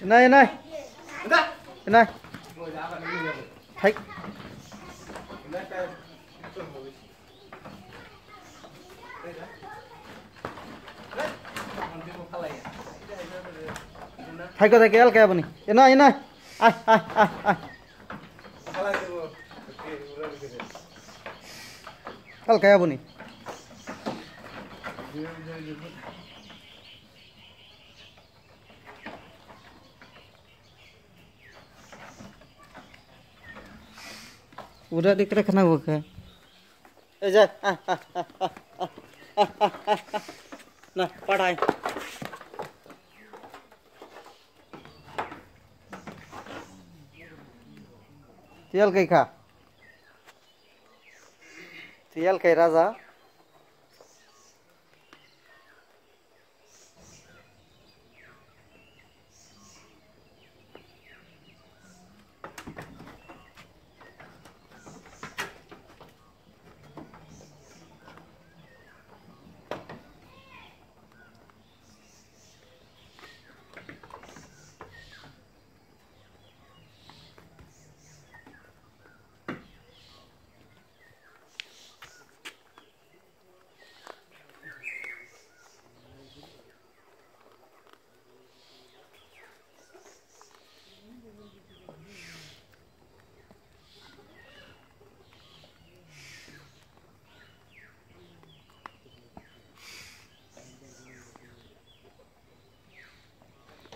này này. Này thấy thay cơ thay kéo kéo bani yên này yên này. Ai ai ai ai. কালকে যাবনি पूरा दिख रहा खाना भूखा ना पढ़ाई। तियल कई खा? तियल कई राजा?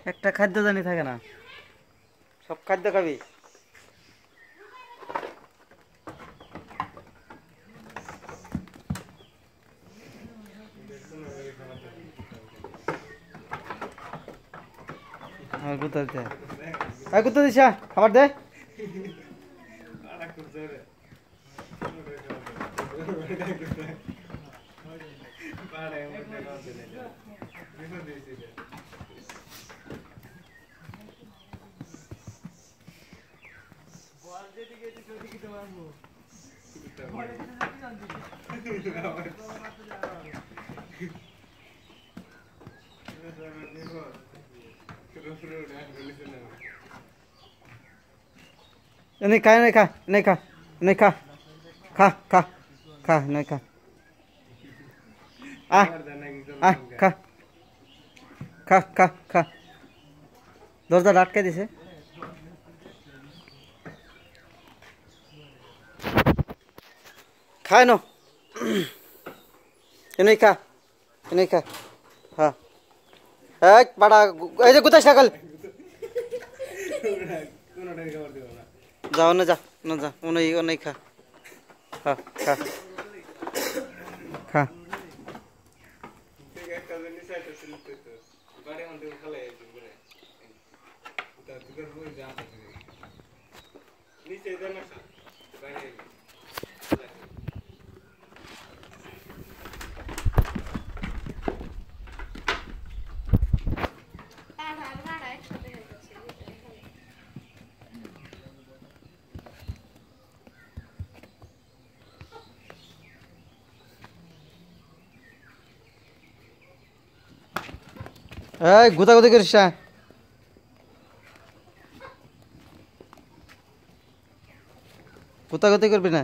একটা খাদ্য জানি থাকে না। সব খাদ্য খাবি। আমার কুত্তা দিতে। এই কুত্তা দিস খাবার দে। नहीं, खा नहीं खा नहीं खा नहीं खा खा खा खा, नहीं खा। आ आ, खा खा खा खा। जोरदार डाट के दिसे। খায় ন? এনেই খা এনেই খা। হ্যাঁ এই বাড়া এই যে কোথায় সাকাল যাও না যা না যা অনেক অনেক খা। খা। খা। খা এই গুতাগুতি করিস না। গুতাগুতি করবি না?